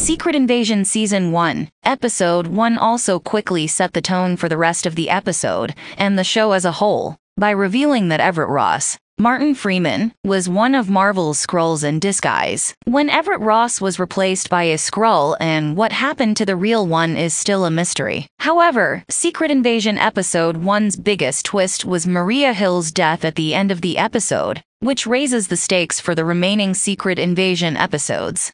Secret Invasion Season 1, Episode 1 also quickly set the tone for the rest of the episode and the show as a whole by revealing that Everett Ross, Martin Freeman, was one of Marvel's Skrulls in disguise. When Everett Ross was replaced by a Skrull and what happened to the real one is still a mystery. However, Secret Invasion Episode 1's biggest twist was Maria Hill's death at the end of the episode, which raises the stakes for the remaining Secret Invasion episodes.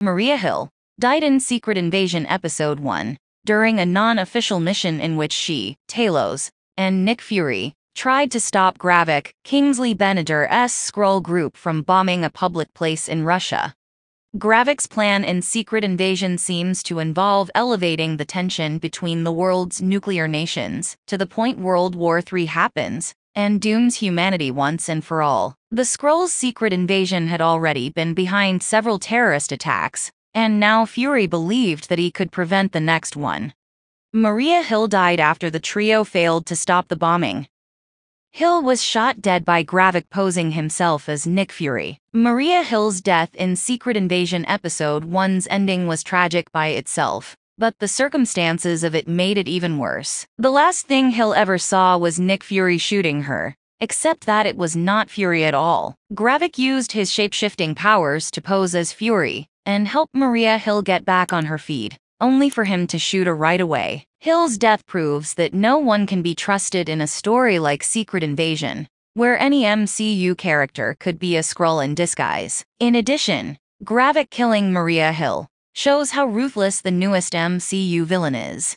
Maria Hill, died in Secret Invasion Episode 1 during a non-official mission in which she, Talos, and Nick Fury tried to stop Gravik, Kingsley Ben-Adir's Skrull group from bombing a public place in Russia. Gravik's plan in Secret Invasion seems to involve elevating the tension between the world's nuclear nations to the point World War III happens and dooms humanity once and for all. The Skrulls' secret invasion had already been behind several terrorist attacks, and now Fury believed that he could prevent the next one. Maria Hill died after the trio failed to stop the bombing. Hill was shot dead by Gravik posing himself as Nick Fury. Maria Hill's death in Secret Invasion Episode 1's ending was tragic by itself, but the circumstances of it made it even worse. The last thing Hill ever saw was Nick Fury shooting her, except that it was not Fury at all. Gravik used his shape-shifting powers to pose as Fury, and help Maria Hill get back on her feet, only for him to shoot her right away. Hill's death proves that no one can be trusted in a story like Secret Invasion, where any MCU character could be a Skrull in disguise. In addition, Gravik killing Maria Hill shows how ruthless the newest MCU villain is.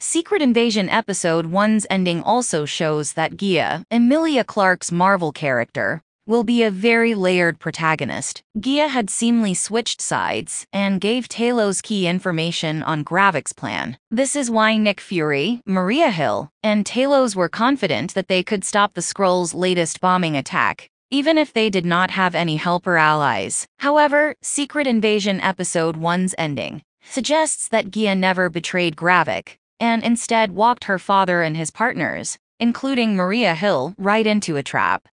Secret Invasion Episode 1's ending also shows that Gia, Emilia Clarke's Marvel character, will be a very layered protagonist. Gia had seemingly switched sides and gave Talos key information on Gravik's plan. This is why Nick Fury, Maria Hill, and Talos were confident that they could stop the Skrulls' latest bombing attack, even if they did not have any help or allies. However, Secret Invasion Episode 1's ending suggests that Gia never betrayed Gravik, and instead walked her father and his partners, including Maria Hill, right into a trap.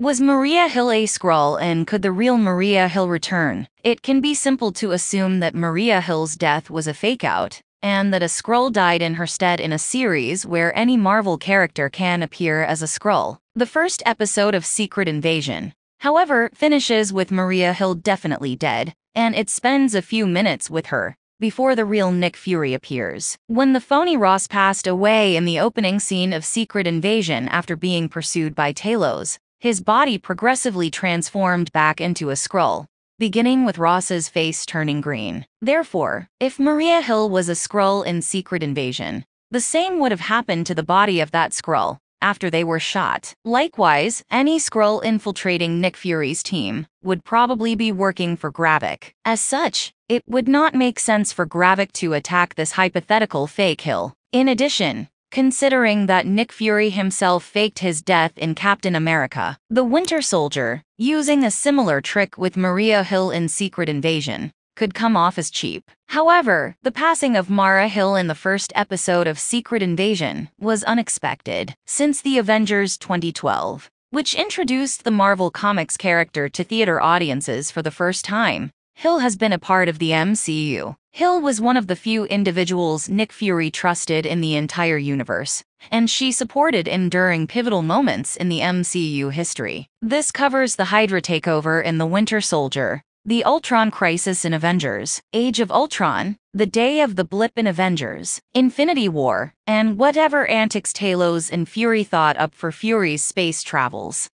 Was Maria Hill a Skrull and could the real Maria Hill return? It can be simple to assume that Maria Hill's death was a fake-out, and that a Skrull died in her stead in a series where any Marvel character can appear as a Skrull. The first episode of Secret Invasion, however, finishes with Maria Hill definitely dead, and it spends a few minutes with her, before the real Nick Fury appears. When the phony Ross passed away in the opening scene of Secret Invasion after being pursued by Talos, his body progressively transformed back into a Skrull, beginning with Ross's face turning green. Therefore, if Maria Hill was a Skrull in Secret Invasion, the same would have happened to the body of that Skrull after they were shot. Likewise, any Skrull infiltrating Nick Fury's team would probably be working for Gravik. As such, it would not make sense for Gravik to attack this hypothetical fake Hill. In addition, considering that Nick Fury himself faked his death in Captain America. The Winter Soldier, using a similar trick with Maria Hill in Secret Invasion, could come off as cheap. However, the passing of Maria Hill in the first episode of Secret Invasion was unexpected, since the Avengers 2012, which introduced the Marvel Comics character to theater audiences for the first time. Hill has been a part of the MCU. Hill was one of the few individuals Nick Fury trusted in the entire universe, and she supported him during pivotal moments in the MCU history. This covers the Hydra takeover in The Winter Soldier, the Ultron Crisis in Avengers, Age of Ultron, The Day of the Blip in Avengers, Infinity War, and whatever antics Talos and Fury thought up for Fury's space travels.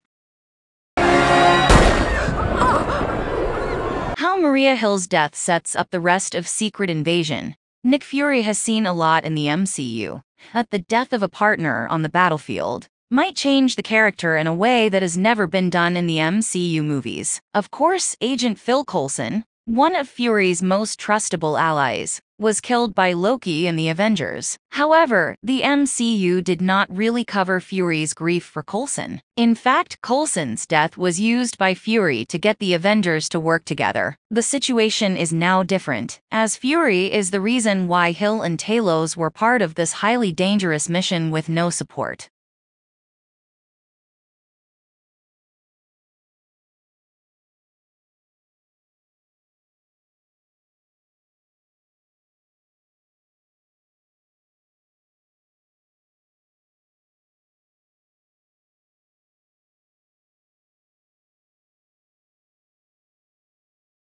Maria Hill's death sets up the rest of Secret Invasion. Nick Fury has seen a lot in the MCU. That the death of a partner on the battlefield might change the character in a way that has never been done in the MCU movies. Of course, Agent Phil Coulson, one of Fury's most trustable allies, was killed by Loki in the Avengers. However, the MCU did not really cover Fury's grief for Coulson. In fact, Coulson's death was used by Fury to get the Avengers to work together. The situation is now different, as Fury is the reason why Hill and Talos were part of this highly dangerous mission with no support.